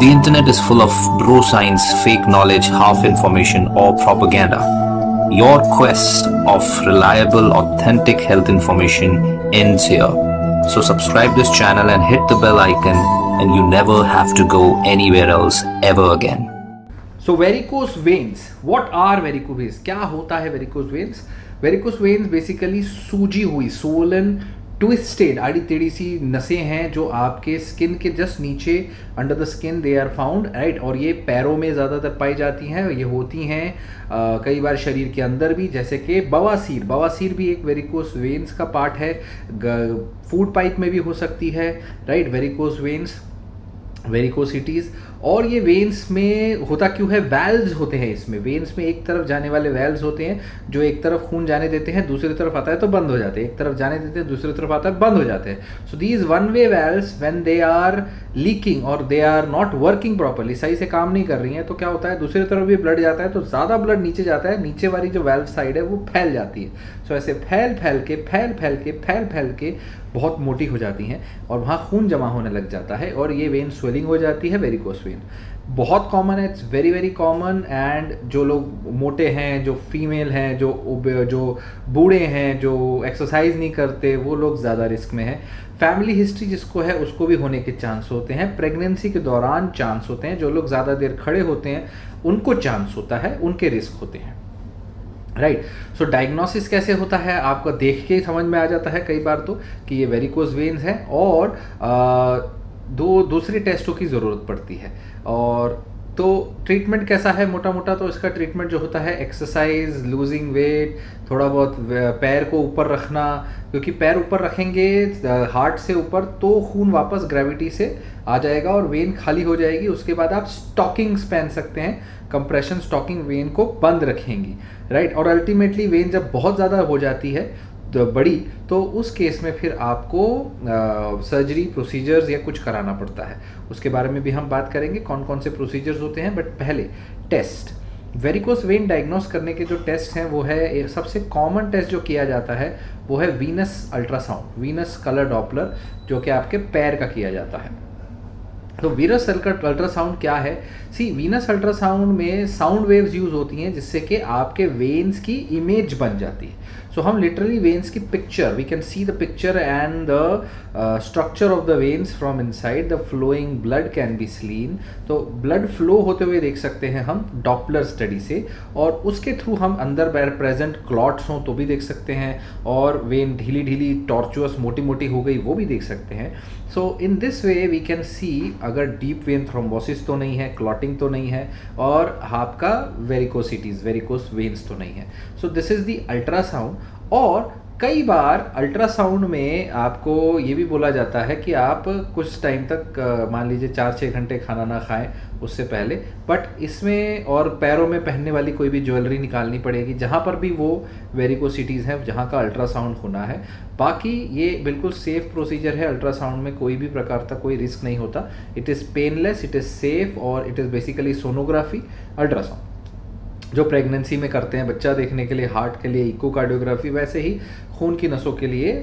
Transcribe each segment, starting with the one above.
The internet is full of bro science, fake knowledge, half information, or propaganda. Your quest of reliable, authentic health information ends here. So subscribe this channel and hit the bell icon and you never have to go anywhere else ever again. So varicose veins what are varicose veins क्या होता है varicose veins varicose veins basically सूजी हुई Solan twisted आड़ी टेढ़ी सी नसें हैं जो आपके स्किन के जस्ट नीचे under the skin they are found right और ये पैरों में ज़्यादातर पाई जाती हैं, ये होती हैं कई बार शरीर के अंदर भी, जैसे कि बवासीर। बवासीर भी एक वेरिकोस वेन्स का पार्ट है फ़ूड पाइप में भी हो सकती है राइट वेरिकोस वेन्स वेरिकोसिटीज़ और ये वेन्स में होता क्यों है? वेल्व्स होते हैं इसमें। वेन्स में एक तरफ़ जाने वाले वेल्व्स होते हैं, जो एक तरफ़ खून जाने देते हैं, दूसरी तरफ़ आता है तो बंद हो जाते हैं। एक तरफ़ जाने देते हैं, दूसरी तरफ़ आता है, बंद हो जाते हैं। So these one way valves when they are leaking और they are not working properly सही से काम नहीं कर रही हैं तो क्या होता है? दूसरी तरफ़ भी ब्लड जाता है तो ज़्यादा ब्लड नीचे जाता है, नीचे वाली जो वेल्व साइड है, वो फैल जाती है। सो so ऐसे फैल फैल के, फैल फैल के, फैल फैल के बहुत मोटी हो जाती हैं, और वहाँ खून जमा होने लग जाता है, और ये वेन स्वेलिंग हो जाती है वेरिकोस वेन बहुत कॉमन है it's very very common and जो लोग मोटे हैं जो फीमेल हैं जो जो बूढ़े हैं जो एक्सरसाइज नहीं करते वो लोग ज़्यादा रिस्क में हैं. फैमिली हिस्ट्री जिसको है उसको भी होने के चांस होते हैं. प्रेगनेंसी के दौरान चांस होते हैं. जो लोग ज़्यादा देर खड़े होते हैं उनको चांस होता है उनके रिस्क होते हैं. राइट सो डायग्नोसिस कैसे होता है आपको देख के ही समझ में आ जाता है कई बार तो कि ये वेरिकोज वेन्स है और आ, दो, दूसरे टेस्टों की ज़रूरत पड़ती है। और तो ट्रीटमेंट कैसा है मोटा मोटा तो इसका ट्रीटमेंट जो होता है एक्सरसाइज लूजिंग वेट थोड़ा बहुत पैर को ऊपर रखना, क्योंकि पैर ऊपर रखेंगे हार्ट से ऊपर तो खून वापस ग्रेविटी से आ जाएगा और वेन खाली हो जाएगी। उसके बाद आप स्टॉकिंग्स पहन सकते हैं कंप्रेशन स्टॉकिंग वेन को बंद रखेंगी राइट और अल्टीमेटली वेन जब बहुत ज़्यादा हो जाती है बड़ी तो उस केस में फिर आपको सर्जरी प्रोसीजर्स या कुछ कराना पड़ता है। उसके बारे में भी हम बात करेंगे कौन कौन से प्रोसीजर्स होते हैं बट पहले टेस्ट वेरिकोस वेन डायग्नोस करने के जो टेस्ट हैं, वो है सबसे कॉमन टेस्ट जो किया जाता है, वो है venous ultrasound venous colour Doppler जो कि आपके पैर का किया जाता है। तो वीनस अल्ट्रासाउंड क्या है? सी वीनस अल्ट्रासाउंड में साउंड वेव्स यूज़ होती हैं जिससे कि आपके वेन्स की इमेज बन जाती है। सो so, हम लिटरली वेन्स की picture we can see the picture and the structure of the veins from inside the flowing blood can be seen तो ब्लड फ्लो होते हुए देख सकते हैं हम डॉपलर स्टडी से। और उसके थ्रू हम अंदर बैर प्रेजेंट क्लॉट्स हों तो भी देख सकते हैं। और वेन ढीली ढीली टॉर्चुअस मोटी मोटी हो गई वो भी देख सकते हैं। So in this way we can see अगर डीप वेन थ्रोम्बोसिस तो नहीं है क्लॉटिंग तो नहीं है, और आपका वेरिकोसिटीज़ वेरिकोस वेन्स तो नहीं है। So this is the ultrasound और कई बार अल्ट्रासाउंड में आपको ये भी बोला जाता है कि आप कुछ टाइम तक मान लीजिए चार छः घंटे खाना ना खाएँ उससे पहले बट इसमें और पैरों में पहनने वाली कोई भी ज्वेलरी निकालनी पड़ेगी, जहाँ पर भी वो वेरिकोसिटीज़ हैं, जहाँ का अल्ट्रासाउंड होना है। बाकी ये बिल्कुल सेफ़ प्रोसीजर है, अल्ट्रासाउंड में कोई भी प्रकार का कोई रिस्क नहीं होता। It is painless it is safe और it is basically sonography ultrasound. जो प्रेगनेंसी में करते हैं बच्चा देखने के लिए हार्ट के लिए इकोकार्डियोग्राफी वैसे ही खून की नसों के लिए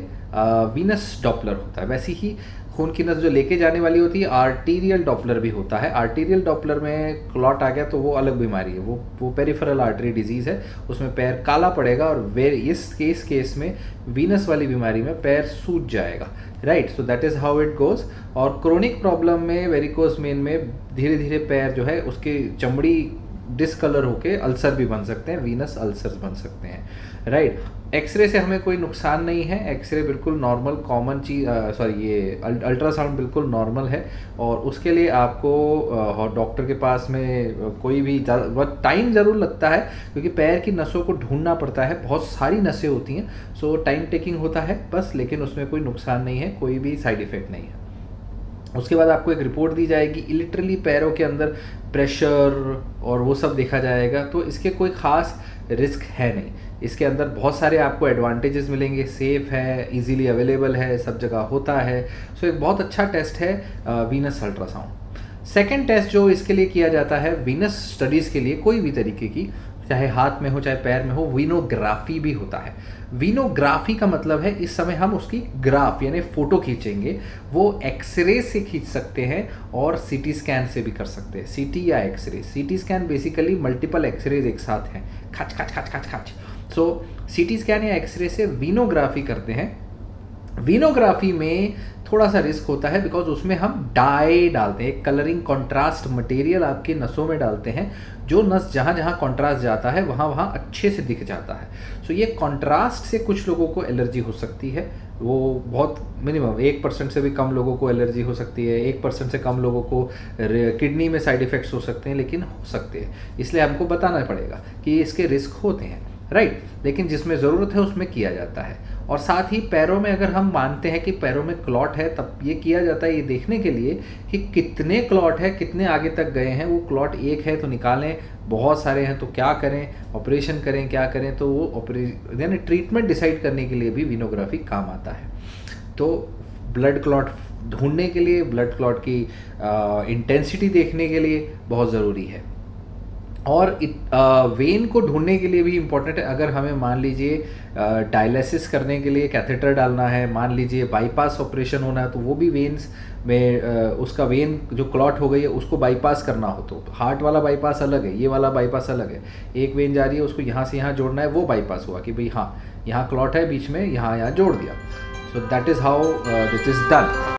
वीनस डॉपलर होता है। वैसे ही खून की नस जो लेके जाने वाली होती है आर्टीरियल डॉपलर भी होता है। आर्टीरियल डॉपलर में क्लॉट आ गया तो वो अलग बीमारी है। वो वो पेरिफेरल आर्टरी डिज़ीज़ है। उसमें पैर काला पड़ेगा और वे, इस केस केस में वीनस वाली बीमारी में पैर सूज जाएगा। Right so that is how it goes और क्रोनिक प्रॉब्लम में वेरिकोज मेन में धीरे धीरे पैर जो है, उसकी चमड़ी डिसकलर होके अल्सर भी बन सकते हैं वीनस अल्सर्स बन सकते हैं। राइट एक्सरे से हमें कोई नुकसान नहीं है। एक्सरे बिल्कुल नॉर्मल कॉमन चीज़ सॉरी ये अल्ट्रासाउंड बिल्कुल नॉर्मल है। और उसके लिए आपको डॉक्टर के पास में कोई भी बहुत टाइम ज़रूर लगता है, क्योंकि पैर की नसों को ढूंढना पड़ता है। बहुत सारी नसें होती हैं सो टाइम टेकिंग होता है, बस, लेकिन उसमें कोई नुकसान नहीं है, कोई भी साइड इफ़ेक्ट नहीं है। उसके बाद आपको एक रिपोर्ट दी जाएगी लिटरली पैरों के अंदर प्रेशर और वो सब देखा जाएगा तो इसके कोई ख़ास रिस्क है नहीं। इसके अंदर बहुत सारे आपको एडवांटेजेस मिलेंगे सेफ़ है इजीली अवेलेबल है, सब जगह होता है। सो एक बहुत अच्छा टेस्ट है वीनस अल्ट्रासाउंड सेकेंड टेस्ट जो इसके लिए किया जाता है वीनस स्टडीज़ के लिए कोई भी तरीके की चाहे हाथ में हो, चाहे पैर में हो, वीनोग्राफी भी होता है। वीनोग्राफी का मतलब है, इस समय हम उसकी ग्राफ, यानी फ़ोटो खींचेंगे। वो एक्सरे से खींच सकते हैं और सीटी स्कैन से भी कर सकते हैं। सीटी या x ray. CT scan basically multiple X-rays एक साथ हैं। खच खच खच खच खच। सो सीटी स्कैन या एक्सरे से वीनोग्राफी करते हैं। वीनोग्राफी में थोड़ा सा रिस्क होता है बिकॉज़ उसमें हम डाई डालते हैं कलरिंग कॉन्ट्रास्ट मटेरियल आपके नसों में डालते हैं, जो नस जहाँ जहाँ कॉन्ट्रास्ट जाता है, वहाँ वहाँ अच्छे से दिख जाता है। सो so ये कॉन्ट्रास्ट से कुछ लोगों को एलर्जी हो सकती है। वो बहुत मिनिमम एक परसेंट से भी कम लोगों को एलर्जी हो सकती है, एक परसेंट से कम लोगों को किडनी में साइड इफ़ेक्ट्स हो सकते हैं, लेकिन हो सकते हैं। इसलिए हमको बताना पड़ेगा कि इसके रिस्क होते हैं राइट लेकिन जिसमें ज़रूरत है, उसमें किया जाता है। और साथ ही पैरों में अगर हम मानते हैं कि पैरों में क्लॉट है, तब ये किया जाता है ये देखने के लिए कि कितने क्लॉट है, कितने आगे तक गए हैं, वो क्लॉट एक है तो निकालें, बहुत सारे हैं तो क्या करें, ऑपरेशन करें, क्या करें तो वो ऑपरेशन यानी ट्रीटमेंट डिसाइड करने के लिए भी विनोग्राफी काम आता है। तो ब्लड क्लॉट ढूँढने के लिए, ब्लड क्लॉट की इंटेंसिटी देखने के लिए बहुत ज़रूरी है। और वेन को ढूँढने के लिए भी इम्पोर्टेंट है। अगर हमें मान लीजिए डायलिसिस करने के लिए कैथेटर डालना है मान लीजिए बाईपास ऑपरेशन होना है तो वो भी वेन्स में आ, उसका वेन जो क्लॉट हो गई है उसको बाईपास करना हो तो। हार्ट वाला बाईपास अलग है ये वाला बाईपास अलग है। एक वेन जा रही है उसको यहाँ से यहाँ जोड़ना है वो बाईपास हुआ कि भाई हाँ यहाँ क्लॉट है बीच में यहाँ यहाँ जोड़ दिया। So that is how it is done